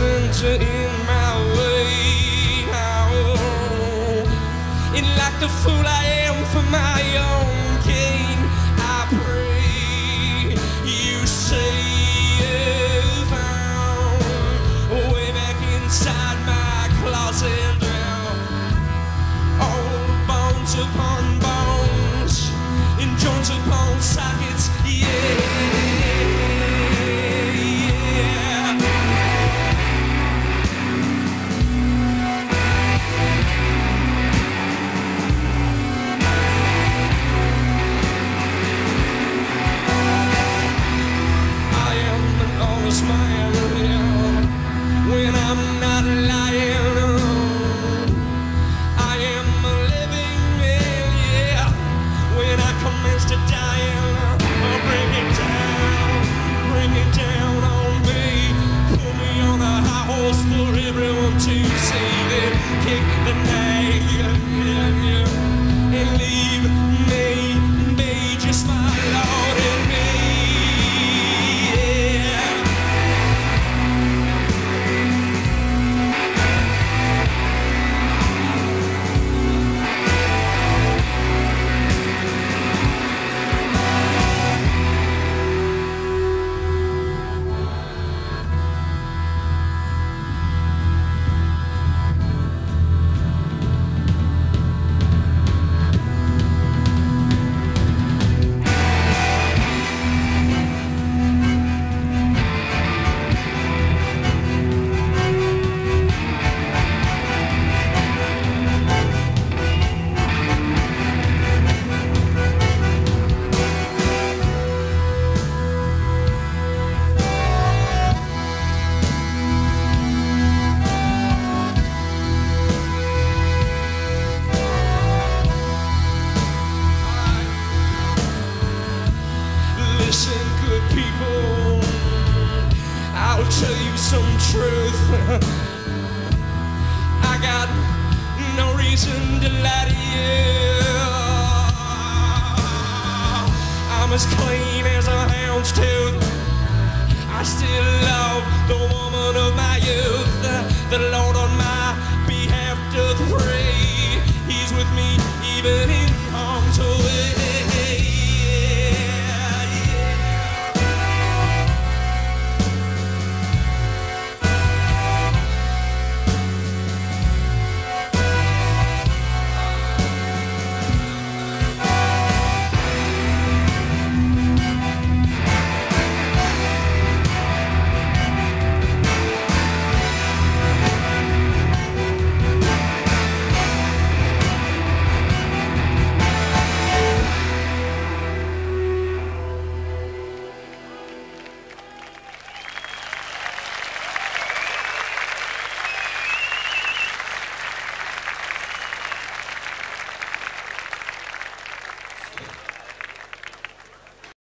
isn't in my way. Oh, and like the fool I am. will tell you some truth. I got no reason to lie to you. I'm as clean as a hound's tooth. I still love the one.